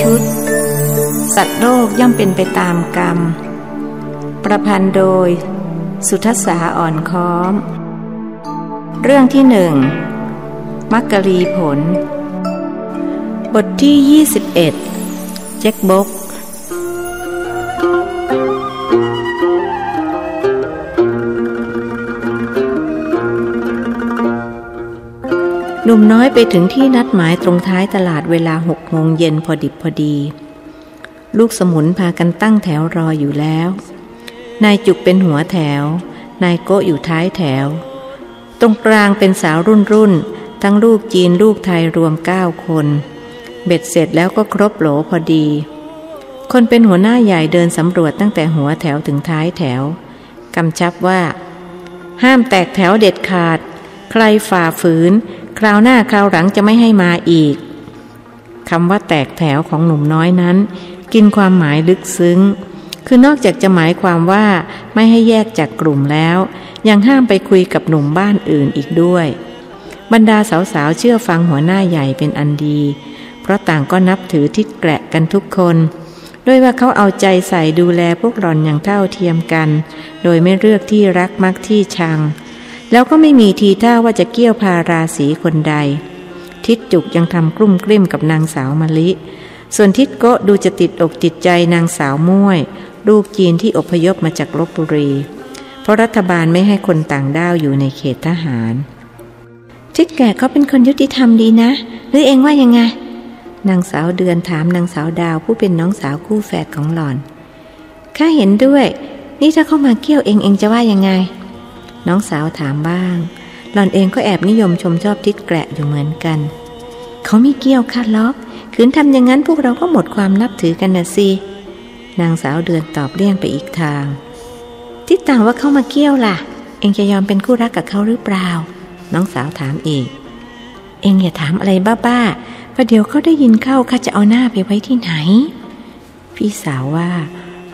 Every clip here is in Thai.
ชุด สัตว์โลกย่อมเป็นไปตามกรรม ประพันธ์โดย สุทธสาอ่อนค้อม เรื่องที่หนึ่งมักกะลีผล บทที่ 21 เจ็คบก หนุ่มน้อยไปถึงที่นัดหมายตรงท้ายตลาดเวลาหกโมงเย็นพอดิบพอดี ลูกสมุนพากันตั้งแถวรออยู่แล้ว นายจุกเป็นหัวแถว นายโกอยู่ท้ายแถว ตรงกลางเป็นสาวรุ่นรุ่น ทั้งลูกจีนลูกไทยรวมเก้าคน เบ็ดเสร็จแล้วก็ครบโหลพอดี คนเป็นหัวหน้าใหญ่เดินสำรวจตั้งแต่หัวแถวถึงท้ายแถวกำชับว่า ห้ามแตกแถวเด็ดขาด ใครฝ่าฝืน คราวหน้าคราวหลังจะไม่ให้มาอีกคำว่าแตกแถวของหนุ่มน้อยนั้น กินความหมายลึกซึ้ง คือนอกจากจะหมายความว่าไม่ให้แยกจากกลุ่มแล้ว ยังห้ามไปคุยกับหนุ่มบ้านอื่นอีกด้วย บรรดาสาวๆเชื่อฟังหัวหน้าใหญ่เป็นอันดี เพราะต่างก็นับถือทิศแกะกันทุกคนด้วยว่าเขาเอาใจใส่ดูแลพวกหล่อนอย่างเท่าเทียมกัน โดยไม่เลือกที่รักมักที่ชัง แล้วก็ไม่มีทีท่าว่าจะเกี่ยวพาราศีคนใด ทิดจุกยังทำกลุ้มกลิ้มกับนางสาวมะลิ ส่วนทิดโกดูจะติดอกติดใจนางสาวม้วย ลูกจีนที่อพยพมาจากลบบุรี เพราะรัฐบาลไม่ให้คนต่างด้าวอยู่ในเขตทหาร ทิดแก่เขาเป็นคนยุติธรรมดีนะ หรือเองว่ายังไง นางสาวเดือนถามนางสาวดาวผู้เป็นน้องสาวคู่แฝดของหล่อนข้าเห็นด้วย นี่ถ้าเข้ามาเกี่ยวเองเองจะว่ายังไง น้องสาวถามบ้าง หล่อนเองก็แอบนิยมชมชอบทิดแกะอยู่เหมือนกัน เขาไม่เกี่ยวค่ะล็อกขืนทำอย่างนั้นพวกเราก็หมดความนับถือกันนะสินางสาวเดือนตอบเลี่ยงไปอีกทาง ทิดต่างว่าเขามาเกี่ยวล่ะ เองจะยอมเป็นคู่รักกับเขาหรือเปล่า น้องสาวถามอีก เองอย่าถามอะไรบ้าๆประเดี๋ยวเขาได้ยินเข้าข้าจะเอาหน้าไปไว้ที่ไหน พี่สาวว่า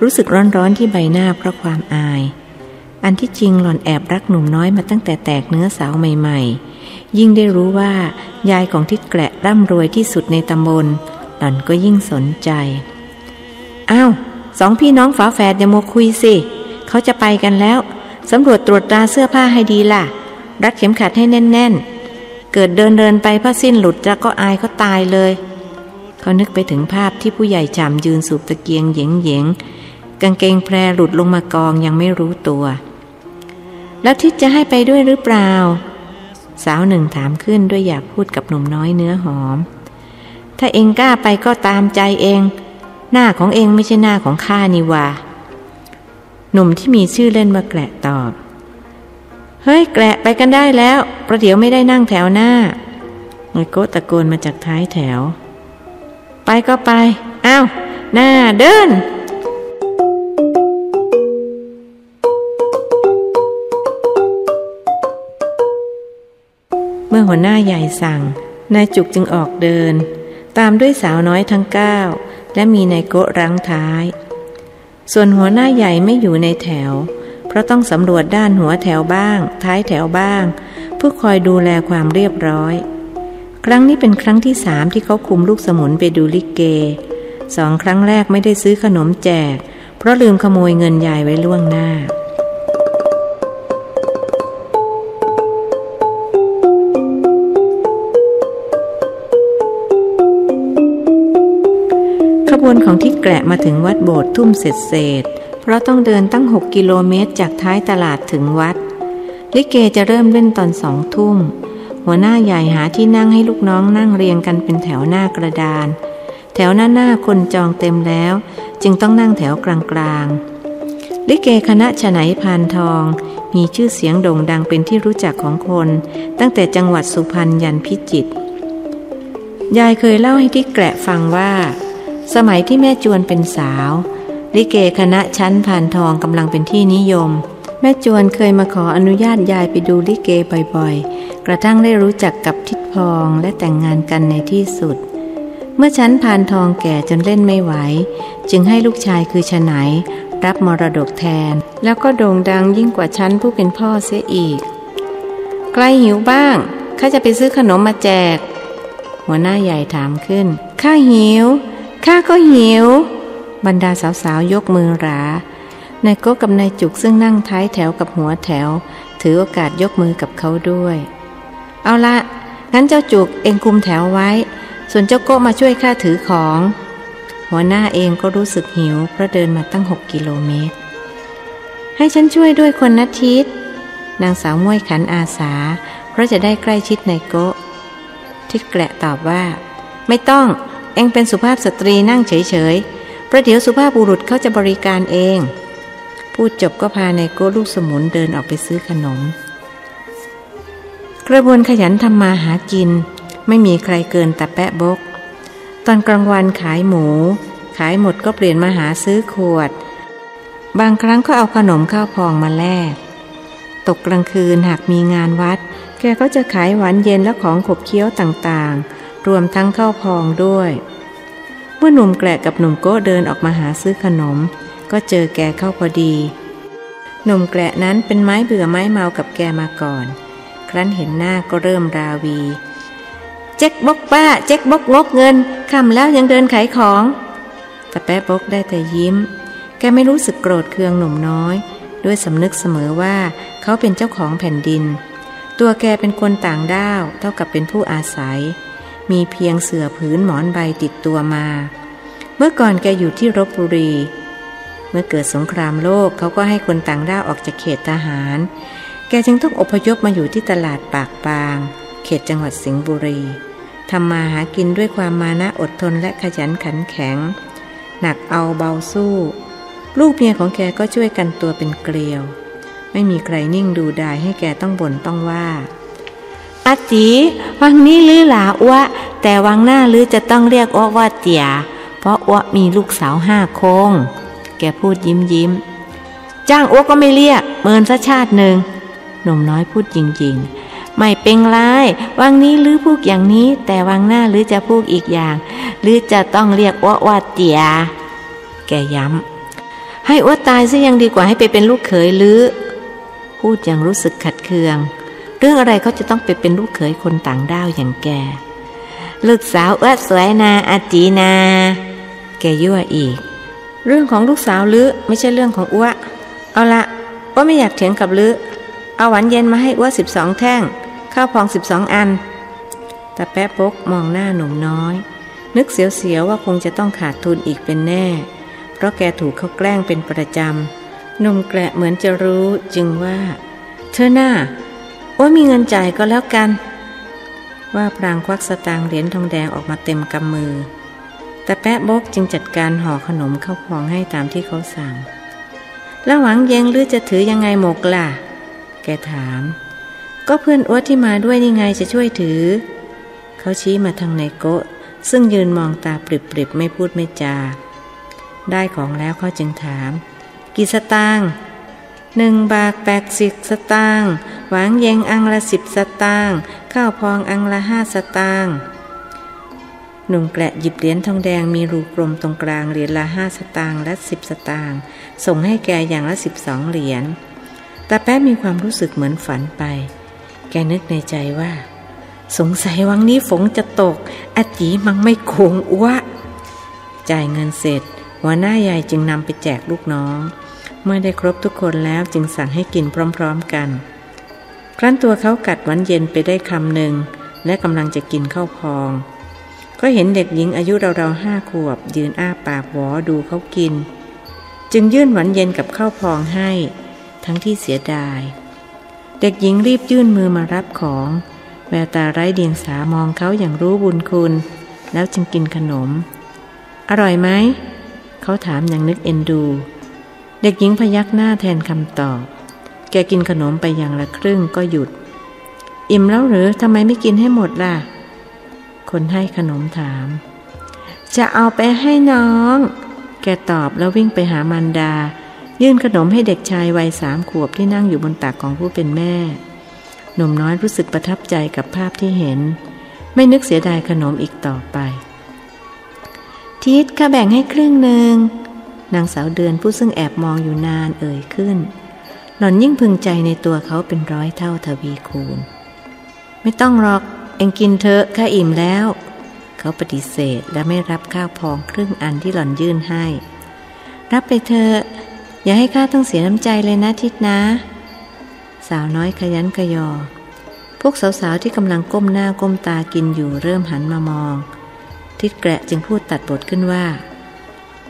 รู้สึกร้อนๆที่ใบหน้าเพราะความอาย อันที่จริงหล่อนแอบรักหนุ่มน้อยมาตั้งแต่แตกเนื้อสาวใหม่ๆ ยิ่งได้รู้ว่ายายของทิดแกละร่ำรวยที่สุดในตำบล หล่อนก็ยิ่งสนใจ อ้าวสองพี่น้องฝาแฝดอย่าโมคุยสิ เขาจะไปกันแล้ว สำรวจตรวจตราเสื้อผ้าให้ดีล่ะ รัดเข็มขัดให้แน่น ๆ เกิดเดินเดินไปผ้าสิ้นหลุดแล้วก็อายก็ตายเลย เขานึกไปถึงภาพที่ผู้ใหญ่จำยืนสูบตะเกียงเหยงเหยงกางเกงแพรหลุดลงมากองยังไม่รู้ตัว แล้วทิศจะให้ไปด้วยหรือเปล่า สาวหนึ่งถามขึ้นด้วยอยากพูดกับหนุ่มน้อยเนื้อหอม ถ้าเองกล้าไปก็ตามใจเอง หน้าของเองไม่ใช่หน้าของข้านี่ว่าหนุ่มที่มีชื่อเล่นว่าแกละตอบ เฮ้ยแกละไปกันได้แล้ว ประเดี๋ยวไม่ได้นั่งแถวหน้าเงโกตะโกนมาจากท้ายแถว ไปก็ไป อ้าว หน้าเดิน เมื่อหัวหน้าใหญ่สั่ง นายจุกจึงออกเดิน ตามด้วยสาวน้อยทั้งเก้าและมีนายโกรังท้าย ส่วนหัวหน้าใหญ่ไม่อยู่ในแถว เพราะต้องสำรวจด้านหัวแถวบ้าง ท้ายแถวบ้าง เพื่อคอยดูแลความเรียบร้อย ครั้งนี้เป็นครั้งที่สามที่เขาคุมลูกสมุนไปดูลิเกสองครั้งแรกไม่ได้ซื้อขนมแจก เพราะลืมขโมยเงินยายไว้ล่วงหน้า ขบวนของทิศแกละมาถึงวัดโบสถ์ทุ่มเสร็จเศษ เพราะต้องเดินตั้งหกกิโลเมตรจากท้ายตลาดถึงวัด ลิเกจะเริ่มเล่นตอนสองทุ่ม หัวหน้าใหญ่หาที่นั่งให้ลูกน้องนั่งเรียงกันเป็นแถวหน้ากระดาน แถวหน้าหน้าคนจองเต็มแล้ว จึงต้องนั่งแถวกลางๆ ลิเกคณะฉไนพานทอง มีชื่อเสียงโด่งดังเป็นที่รู้จักของคน ตั้งแต่จังหวัดสุพรรณยันพิจิตรยายเคยเล่าให้ที่แกะฟังว่า สมัยที่แม่จวนเป็นสาว ลิเกคณะชั้นผ่านทองกำลังเป็นที่นิยม แม่จวนเคยมาขออนุญาตยายไปดูลิเกบ่อยๆ กระทั่งได้รู้จักกับทิดพองและแต่งงานกันในที่สุด เมื่อชั้นผ่านทองแก่จนเล่นไม่ไหว จึงให้ลูกชายคือชนายรับมรดกแทน แล้วก็โด่งดังยิ่งกว่าชั้นผู้เป็นพ่อเสียอีก ใกล้หิวบ้างข้าจะไปซื้อขนมมาแจก หัวหน้าใหญ่ถามขึ้นข้าหิว ข้าก็หิว บรรดาสาวๆยกมือรานายโก้กับนายจุกซึ่งนั่งท้ายแถวกับหัวแถว ถือโอกาสยกมือกับเขาด้วย เอาละงั้นเจ้าจุกเองคุมแถวไว้ ส่วนเจ้าโก้มาช่วยข้าถือของ หัวหน้าเองก็รู้สึกหิวเพราะเดินมาตั้งหกกิโลเมตร ให้ฉันช่วยด้วยคนนัทิตนางสาวม้วยขันอาสา เพราะจะได้ใกล้ชิดนายโก้ทิดแกละตอบว่า ไม่ต้อง เองเป็นสุภาพสตรีนั่งเฉยๆ ประเดี๋ยวสุภาพบุรุษเขาจะบริการเอง พูดจบก็พาในโก้ลูกสมุนเดินออกไปซื้อขนม กระบวนขยันทำมาหากิน ไม่มีใครเกินแต่แปะบก ตอนกลางวันขายหมู ขายหมดก็เปลี่ยนมาหาซื้อขวด บางครั้งก็เอาขนมข้าวพองมาแลกตกกลางคืนหากมีงานวัด แกก็จะขายหวานเย็นและของขบเคี้ยวต่างๆ รวมทั้งข้าวพองด้วย เมื่อหนุ่มแกละกับหนุ่มโก้เดินออกมาหาซื้อขนม ก็เจอแกเข้าพอดี หนุ่มแกละนั้นเป็นไม้เบื่อไม้เมากับแกมาก่อน ครั้นเห็นหน้าก็เริ่มราวี เจ๊กบกป้า เจ๊กบกงกเงินคำแล้วยังเดินขายของแต่แป๊บกได้แต่ยิ้ม แกไม่รู้สึกโกรธเคืองหนุ่มน้อย ด้วยสำนึกเสมอว่าเขาเป็นเจ้าของแผ่นดิน ตัวแกเป็นคนต่างด้าวเท่ากับเป็นผู้อาศัย มีเพียงเสื่อผืนหมอนใบติดตัวมา เมื่อก่อนแกอยู่ที่รบบุรี เมื่อเกิดสงครามโลกเขาก็ให้คนต่างด้าวออกจากเขตทหาร แกจึงต้องอพยพมาอยู่ที่ตลาดปากปาง เขตจังหวัดสิงห์บุรีทำมาหากินด้วยความมานะอดทนและขยันขันแข็ง หนักเอาเบาสู้ ลูกเมียของแกก็ช่วยกันตัวเป็นเกลียว ไม่มีใครนิ่งดูดายให้แกต้องบ่นต้องว่า อาจีวังนี้ลือหลาอ้วแต่วังหน้าลือจะต้องเรียกอ้วว่าเตี่ยเพราะอ้วมีลูกสาวห้าคง แกพูดยิ้มยิ้ม จ้างอ้วก็ไม่เรียก เมินซะชาติหนึ่งหนุ่มน้อยพูดจริงๆ ไม่เป็นไรวังนี้หรือพูดอย่างนี้ แต่วังหน้าหรือจะพูดอีกอย่างหรือจะต้องเรียกอ้วว่าเตียแกย้ำให้อ้วตายซะยังดีกว่าให้ไปเป็นลูกเขยหรือพูดอย่างรู้สึกขัดเคือง เรื่องอะไรเขาจะต้องไปเป็นลูกเขยคนต่างด้าวอย่างแก ลูกสาวอ้วสวยนาอาจีนา แกยั่วอีก เรื่องของลูกสาวลือไม่ใช่เรื่องของอ้วเอาละอ้วไม่อยากเถียงกับลือเอาหวานเย็นมาให้อ้วสิบสองแท่ง ข้าวพองสิบสองอัน แต่แป๊ะปกมองหน้าหนุ่มน้อย นึกเสียวๆว่าคงจะต้องขาดทุนอีกเป็นแน่ เพราะแกถูกเขาแกล้งเป็นประจำหนุ่มแกละเหมือนจะรู้จึงว่า เธอหน้า โอ้มีเงินจ่ายก็แล้วกัน ว่าพรางควักสตางค์เหรียญทองแดงออกมาเต็มกำมือ แต่แปะบกจึงจัดการห่อขนมเข้าพองให้ตามที่เขาสั่ง แล้วหวังเยงหรือจะถือยังไงหมกล่ะ แกถาม ก็เพื่อนอ้วที่มาด้วยนี่ไงจะช่วยถือ เขาชี้มาทางในโกะซึ่งยืนมองตาปริบๆไม่พูดไม่จา ได้ของแล้วเขาจึงถาม กี่สตางค์ หนึ่งบาทแปดสิบสตางค์หวังเยงอังละสิบสตางค์ข้าวพองอังละห้าสตางค์หนุ่มแกละหยิบเหรียญทองแดงมีรูกลมตรงกลางเหรียญละห้าสตางค์และสิบสตางค์ส่งให้แกอย่างละสิบสองเหรียญต่แป๊ะมีความรู้สึกเหมือนฝันไป แกนึกในใจว่า สงสัยวังนี้ฝงจะตกอาจีมังไม่โกงอ้วจ่ายเงินเสร็จ หัวหน้าใหญ่จึงนำไปแจกลูกน้อง เมื่อได้ครบทุกคนแล้วจึงสั่งให้กินพร้อมๆกัน ครั้นตัวเขากัดวันเย็นไปได้คำหนึ่ง และกำลังจะกินข้าวพอง ก็เห็นเด็กหญิงอายุราวๆห้าขวบ ยืนอ้าปากหวอดูเขากิน จึงยื่นหวานเย็นกับข้าวพองให้ ทั้งที่เสียดาย เด็กหญิงรีบยื่นมือมารับของ แววตาไร้เดียงสามองเขาอย่างรู้บุญคุณ แล้วจึงกินขนม อร่อยไหมเขาถามอย่างนึกเอ็นดู เด็กหญิงพยักหน้าแทนคำตอบ แกกินขนมไปอย่างละครึ่งก็หยุด อิ่มแล้วหรือทำไมไม่กินให้หมดล่ะ คนให้ขนมถาม จะเอาไปให้น้อง แกตอบแล้ววิ่งไปหามารดา ยื่นขนมให้เด็กชายวัยสามขวบที่นั่งอยู่บนตักของผู้เป็นแม่ หนุ่มน้อยรู้สึกประทับใจกับภาพที่เห็น ไม่นึกเสียดายขนมอีกต่อไป ทิศข้าแบ่งให้ครึ่งหนึ่ง นางสาวเดือนผู้ซึ่งแอบมองอยู่นานเอ่ยขึ้น หล่อนยิ่งพึงใจในตัวเขาเป็นร้อยเท่าทวีคูณ ไม่ต้องหรอกเองกินเถอะข้าอิ่มแล้ว เขาปฏิเสธและไม่รับข้าวพองครึ่งอันที่หล่อนยื่นให้ รับไปเถอะอย่าให้ข้าต้องเสียน้ำใจเลยนะทิดนะ สาวน้อยขยันขยอ พวกสาวๆที่กำลังก้มหน้าก้มตากินอยู่เริ่มหันมามอง ทิดแกะจึงพูดตัดบทขึ้นว่า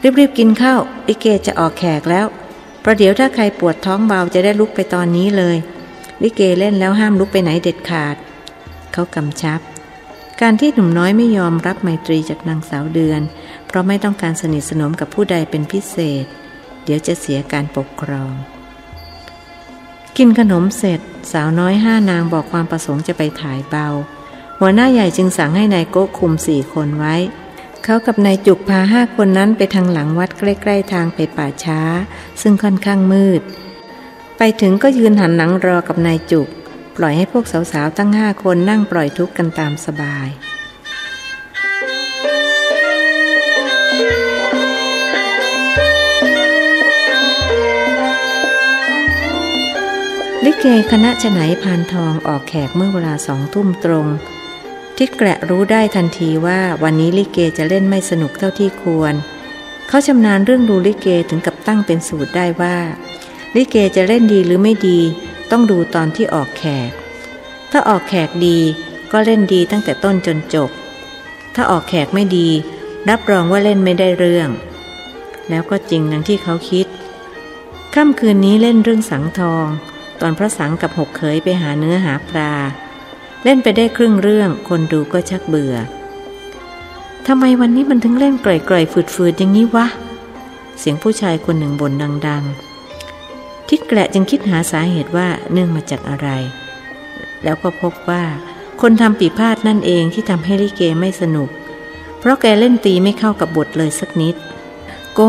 รีบๆกินข้าวลิเกจะออกแขกแล้ว ประเดี๋ยวถ้าใครปวดท้องเบาจะได้ลุกไปตอนนี้เลย ลิเกเล่นแล้วห้ามลุกไปไหนเด็ดขาด เขากำชับ การที่หนุ่มน้อยไม่ยอมรับไมตรีจากนางสาวเดือน เพราะไม่ต้องการสนิทสนมกับผู้ใดเป็นพิเศษ เดี๋ยวจะเสียการปกครอง กินขนมเสร็จ สาวน้อยห้านางบอกความประสงค์จะไปถ่ายเบา หัวหน้าใหญ่จึงสั่งให้นายโก้คุมสี่คนไว้ เขากับนายจุกพาห้าคนนั้นไปทางหลังวัดใกล้ๆทางไปป่าช้า ซึ่งค่อนข้างมืด ไปถึงก็ยืนหันหลังรอกับนายจุก ปล่อยให้พวกสาวๆตั้งห้าคนนั่งปล่อยทุกข์กันตามสบายลิเกคณะฉไหนพานทองออกแขกเมื่อเวลาสองทุ่มตรง ทิดแกระรู้ได้ทันทีว่าวันนี้ลิเกจะเล่นไม่สนุกเท่าที่ควร เขาชำนาญเรื่องดูลิเกถึงกับตั้งเป็นสูตรได้ว่า ลิเกจะเล่นดีหรือไม่ดี ต้องดูตอนที่ออกแขก ถ้าออกแขกดีก็เล่นดีตั้งแต่ต้นจนจบ ถ้าออกแขกไม่ดี รับรองว่าเล่นไม่ได้เรื่อง แล้วก็จริงดังที่เขาคิดค่ำคืนนี้เล่นเรื่องสังทอง ตอนพระสังกับหกเขยไปหาเนื้อหาปลา เล่นไปได้ครึ่งเรื่อง คนดูก็ชักเบื่อทำไมวันนี้มันถึงเล่นไกลๆฝืดๆอย่างนี้วะ เสียงผู้ชายคนหนึ่งบ่นดังๆ ทิดแกละจึงคิดหาสาเหตุว่าเนื่องมาจากอะไร แล้วก็พบว่าคนทำปีพาดนั่นเองที่ทำให้ลิเกไม่สนุก เพราะแกเล่นตีไม่เข้ากับบทเลยสักนิด โก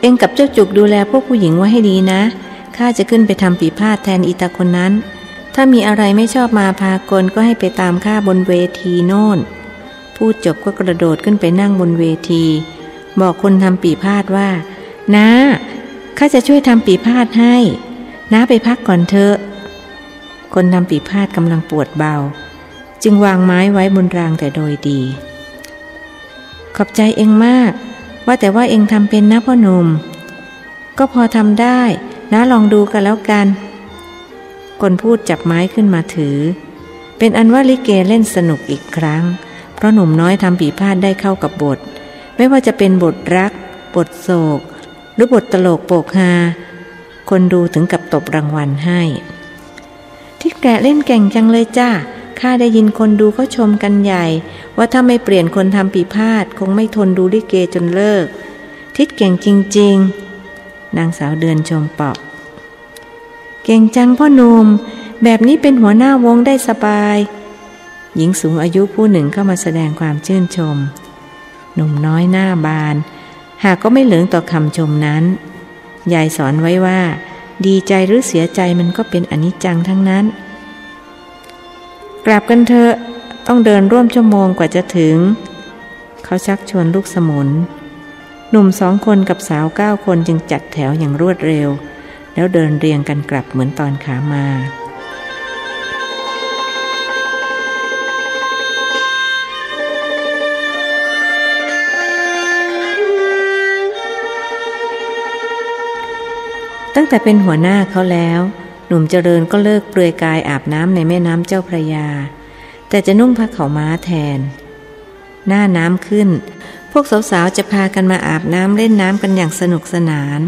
เองกับเจ้าจุกดูแลพวกผู้หญิงไว้ให้ดีนะ ข้าจะขึ้นไปทำปีพาดแทนอีตาคนนั้น ถ้ามีอะไรไม่ชอบมาพากลก็ให้ไปตามข้าบนเวทีโน่น พูดจบก็กระโดดขึ้นไปนั่งบนเวที บอกคนทำปีพาดว่าน้าข้าจะช่วยทำปีพาดให้น้าไปพักก่อนเถอะ คนทำปีพาดกำลังปวดเบา จึงวางไม้ไว้บนรางแต่โดยดี ขอบใจเองมาก ว่าแต่ว่าเองทำเป็นนะพ่อหนุ่ม ก็พอทำได้นะลองดูกันแล้วกัน คนพูดจับไม้ขึ้นมาถือ เป็นอันว่าลิเกเล่นสนุกอีกครั้ง เพราะหนุ่มน้อยทำปีพาดได้เข้ากับบท ไม่ว่าจะเป็นบทรัก บทโศก หรือบทตลกโปกฮาคนดูถึงกับตบรางวัลให้ ที่แกเล่นเก่งจังเลยจ้าข้าได้ยินคนดูเขาชมกันใหญ่ ว่าถ้าไม่เปลี่ยนคนทำปีพาดคงไม่ทนดูลิเกจนเลิก ทิดเก่งจริง ๆ นางสาวเดือนชมเปาะ เก่งจังพ่อหนุ่มแบบนี้เป็นหัวหน้าวงได้สบาย หญิงสูงอายุผู้หนึ่งเข้ามาแสดงความชื่นชม หนุ่มน้อยหน้าบาน หากก็ไม่เหลืองต่อคำชมนั้น ยายสอนไว้ว่า ดีใจหรือเสียใจมันก็เป็นอนิจจังทั้งนั้น กลับกันเถอะต้องเดินร่วมชั่วโมงกว่าจะถึง เขาชักชวนลูกสมุน หนุ่มสองคนกับสาวเก้าคนจึงจัดแถวอย่างรวดเร็ว แล้วเดินเรียงกันกลับเหมือนตอนขามา ตั้งแต่เป็นหัวหน้าเขาแล้ว หนุ่มเจริญก็เลิกเปลือยกายอาบน้ำในแม่น้ำเจ้าพระยา แต่จะนุ่งผ้าขาวม้าแทน หน้าน้ำขึ้น พวกสาวๆจะพากันมาอาบน้ำเล่นน้ำกันอย่างสนุกสนาน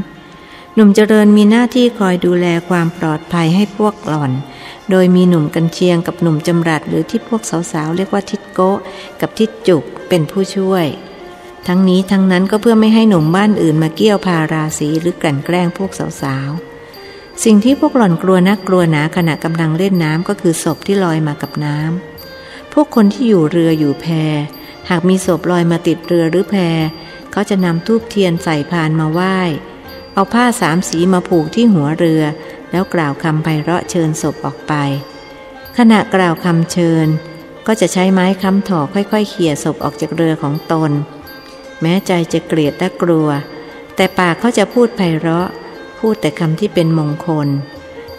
หนุ่มเจริญมีหน้าที่คอยดูแลความปลอดภัยให้พวกหล่อน โดยมีหนุ่มกันเชียงกับหนุ่มจำรัดหรือที่พวกสาวๆ เรียกว่าทิดโกะกับทิดจุกเป็นผู้ช่วย ทั้งนี้ทั้งนั้นก็เพื่อไม่ให้หนุ่มบ้านอื่นมาเกี่ยวพาราสีหรือกลั่นแกล้งพวกสาวๆ สิ่งที่พวกหล่อนกลัวนักกลัวหนาขณะกำลังเล่นน้ำก็คือศพที่ลอยมากับน้ำพวกคนที่อยู่เรืออยู่แพ หากมีศพลอยมาติดเรือหรือแพเขาจะนำทูบเทียนใส่พานมาไหว้ เอาผ้าสามสีมาผูกที่หัวเรือ แล้วกล่าวคำไพเราะเชิญศพออกไป ขณะกล่าวคำเชิญ ก็จะใช้ไม้ค้ำถอค่อยๆเขี่ยศพออกจากเรือของตน แม้ใจจะเกลียดและกลัว แต่ปากเขาจะพูดไพเราะ พูดแต่คำที่เป็นมงคล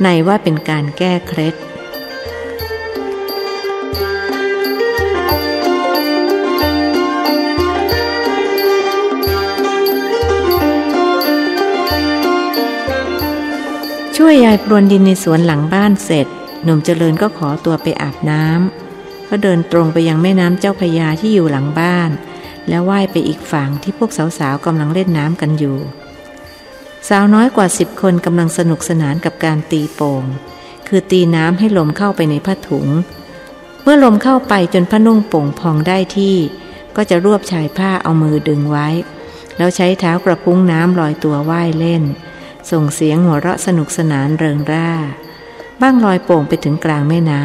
ในว่าเป็นการแก้เคล็ด ช่วยยายปรวนดินในสวนหลังบ้านเสร็จ หนุ่มเจริญก็ขอตัวไปอาบน้ำเขาเดินตรงไปยังแม่น้ำเจ้าพยาที่อยู่หลังบ้าน แล้วว่ายไปอีกฝั่งที่พวกสาวๆกำลังเล่นน้ำกันอยู่ สาวน้อยกว่าสิบคนกำลังสนุกสนานกับการตีโป่งคือตีน้ำให้ลมเข้าไปในผ้าถุง เมื่อลมเข้าไปจนผ้านุ่งโป่งพองได้ที่ ก็จะรวบชายผ้าเอามือดึงไว้ แล้วใช้เท้ากระพุ้งน้ำลอยตัวว่ายเล่น ส่งเสียงหัวเราะสนุกสนานเริงร่า บ้างลอยโป่งไปถึงกลางแม่น้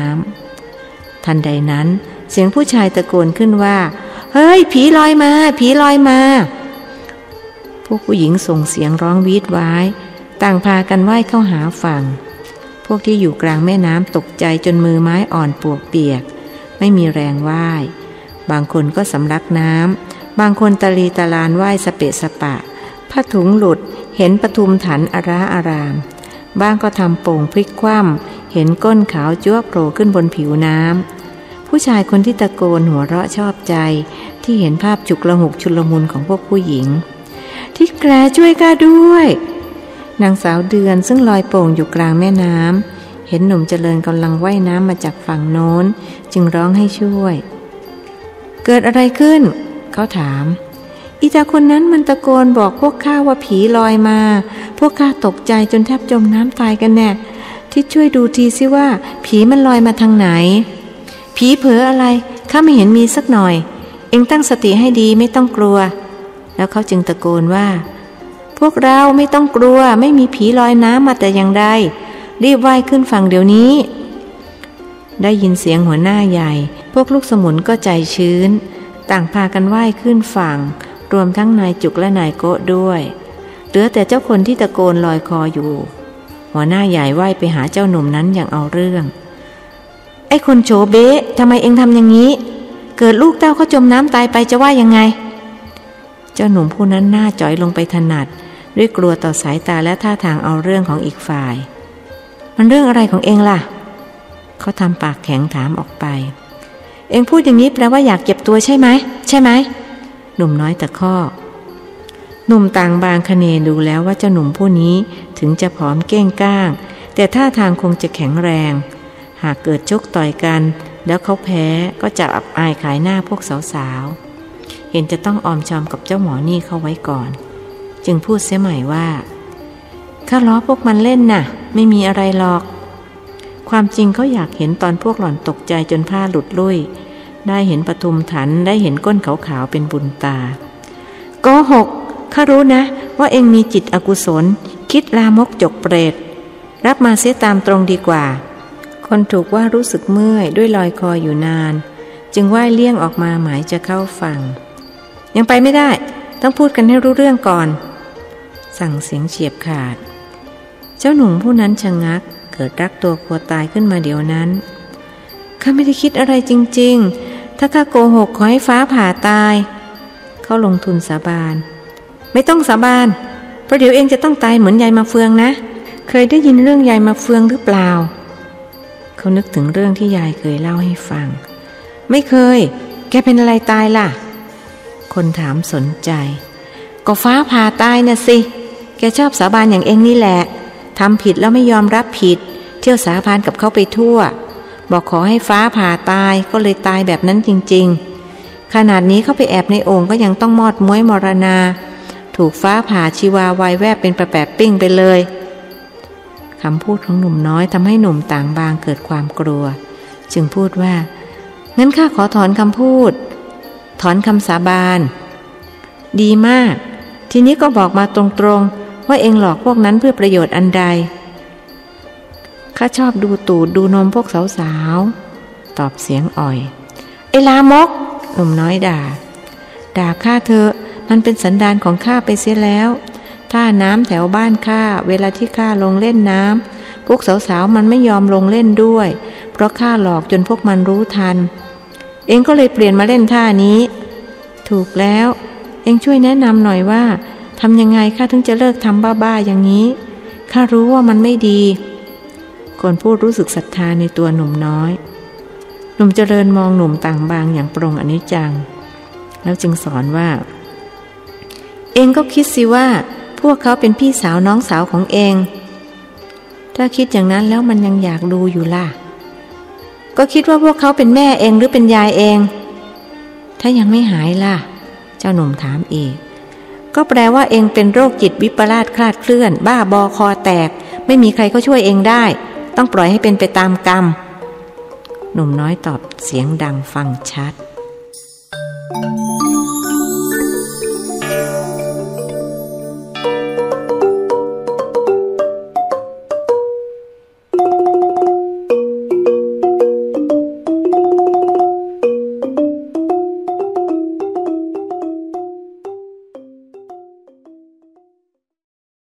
ำทันใดนั้นเสียงผู้ชายตะโกนขึ้นว่า เฮ้ย ผีลอยมา ผีลอยมา พวกผู้หญิงส่งเสียงร้องวีดไว้ต่างพากันว่ายเข้าหาฝั่ง พวกที่อยู่กลางแม่น้ำตกใจจนมือไม้อ่อนปวกเปียก ไม่มีแรงว่าย บางคนก็สำลักน้ำบางคนตะลีตะลานว่ายสเปะสปะ ผ้าถุงหลุด เห็นปทุมถันอาราอาราม บ้างก็ทำโป่งพลิกคว่ำเห็นก้นขาวจ้วโผล่ขึ้นบนผิวน้ำผู้ชายคนที่ตะโกนหัวเราะชอบใจ ที่เห็นภาพจุกละหุกชุลมุนของพวกผู้หญิง ที่แกรช่วยก้าด้วย นางสาวเดือนซึ่งลอยโป่งอยู่กลางแม่น้ำเห็นหนุ่มเจริญกำลังว่ายน้ำมาจากฝั่งโน้น จึงร้องให้ช่วย เกิดอะไรขึ้น เขาถาม อีตาคนนั้นมันตะโกนบอกพวกข้าว่าผีลอยมา พวกข้าตกใจจนแทบจมน้ำตายกันแน่ที่ช่วยดูทีสิว่า ผีมันลอยมาทางไหน ผีเผลออะไรข้าไม่เห็นมีสักหน่อย เองตั้งสติให้ดีไม่ต้องกลัว แล้วเขาจึงตะโกนว่า พวกเราไม่ต้องกลัวไม่มีผีลอยน้ำมาแต่อย่างใดรีบว่ายขึ้นฝั่งเดี๋ยวนี้ ได้ยินเสียงหัวหน้าใหญ่ พวกลูกสมุนก็ใจชื้น ต่างพากันว่ายขึ้นฝั่ง รวมทั้งนายจุกและนายโกะด้วย เหลือแต่เจ้าคนที่ตะโกนลอยคออยู่ หัวหน้าใหญ่ไหวไปหาเจ้าหนุ่มนั้นอย่างเอาเรื่อง ไอ้คนโฉเบ๊ทำไมเองทำอย่างนี้ เกิดลูกเต้าเขาจมน้ำตายไปจะว่ายังไง เจ้าหนุ่มผู้นั้นหน้าจ่อยลงไปถนัด ด้วยกลัวต่อสายตาและท่าทางเอาเรื่องของอีกฝ่าย มันเรื่องอะไรของเองล่ะ เขาทำปากแข็งถามออกไป เองพูดอย่างนี้แปลว่าอยากเก็บตัวใช่ไหม ใช่ไหม หนุ่มน้อยตะข้อหนุ่มต่างบางคเนดูแล้วว่าเจ้าหนุ่มผู้นี้ถึงจะผอมเก้งก้าง แต่ท่าทางคงจะแข็งแรง หากเกิดชกต่อยกัน แล้วเขาแพ้ก็จะอับอายขายหน้าพวกสาวๆ เห็นจะต้องออมชอมกับเจ้าหมอนี่เข้าไว้ก่อน จึงพูดเสียใหม่ว่าข้าล้อพวกมันเล่นนะ่ะ ไม่มีอะไรหรอก ความจริงเขาอยากเห็นตอนพวกหล่อนตกใจจนผ้าหลุดลุ่ย ได้เห็นปทุมถันได้เห็นก้นขาวๆเป็นบุญตาโกหกข้ารู้นะ ว่าเองมีจิตอกุศล คิดลามกจกเปรต รับมาเสียตามตรงดีกว่า คนถูกว่ารู้สึกเมื่อยด้วยลอยคออยู่นาน จึงว่ายเลี่ยงออกมาหมายจะเข้าฝั่ง ยังไปไม่ได้ ต้องพูดกันให้รู้เรื่องก่อน สั่งเสียงเฉียบขาด เจ้าหนุ่มผู้นั้นชะงัก เกิดรักตัวกลัวตายขึ้นมาเดี๋ยวนั้นข้าไม่ได้คิดอะไรจริง ถ้าข้าโกหกขอให้ฟ้าผ่าตาย เขาลงทุนสาบาน ไม่ต้องสาบาน เพราะเดี๋ยวเองจะต้องตายเหมือนยายมาเฟืองนะ เคยได้ยินเรื่องยายมาเฟืองหรือเปล่า เขานึกถึงเรื่องที่ยายเคยเล่าให้ฟัง ไม่เคย แกเป็นอะไรตายล่ะ คนถามสนใจ ก็ฟ้าผ่าตายนะสิ แกชอบสาบานอย่างเองนี่แหละทำผิดแล้วไม่ยอมรับผิด เที่ยวสาบานกับเขาไปทั่ว บอกขอให้ฟ้าผ่าตายก็เลยตายแบบนั้นจริง ๆ ขนาดนี้เขาไปแอบในโอ่งก็ยังต้องมอดม้วยมรณา ถูกฟ้าผ่าชีวาวายแวบเป็นประแปบปิ้งไปเลยคำพูดของหนุ่มน้อยทำให้หนุ่มต่างบางเกิดความกลัว จึงพูดว่า งั้นข้าขอถอนคำพูด ถอนคำสาบาน ดีมาก ทีนี้ก็บอกมาตรงๆ ว่าเองหลอกพวกนั้นเพื่อประโยชน์อันใด ข้าชอบดูตูดดูนมพวกสาวๆ ตอบเสียงอ่อยเอลามก หนุ่มน้อยด่า ด่าข้าเธอ มันเป็นสันดานของข้าไปเสียแล้ว ถ้าน้ำแถวบ้านข้าเวลาที่ข้าลงเล่นน้ำพวกสาวๆ มันไม่ยอมลงเล่นด้วย เพราะข้าหลอกจนพวกมันรู้ทัน เองก็เลยเปลี่ยนมาเล่นท่านี้ ถูกแล้ว เองช่วยแนะนำหน่อยว่าทำยังไงข้าถึงจะเลิกทำบ้าๆอย่างนี้ข้ารู้ว่ามันไม่ดี คนพูดรู้สึกศรัทธาในตัวหนุ่มน้อย หนุ่มเจริญมองหนุ่มต่างบางอย่างปรงอนิจจัง แล้วจึงสอนว่า เองก็คิดสิว่า พวกเขาเป็นพี่สาวน้องสาวของเอง ถ้าคิดอย่างนั้นแล้วมันยังอยากดูอยู่ล่ะ ก็คิดว่าพวกเขาเป็นแม่เองหรือเป็นยายเอง ถ้ายังไม่หายล่ะ เจ้าหนุ่มถามอีกก็แปลว่าเองเป็นโรคจิตวิปลาสคลาดเคลื่อน บ้าบอคอแตก ไม่มีใครก็ช่วยเองได้ ต้องปล่อยให้เป็นไปตามกรรม หนุ่มน้อยตอบเสียงดังฟังชัด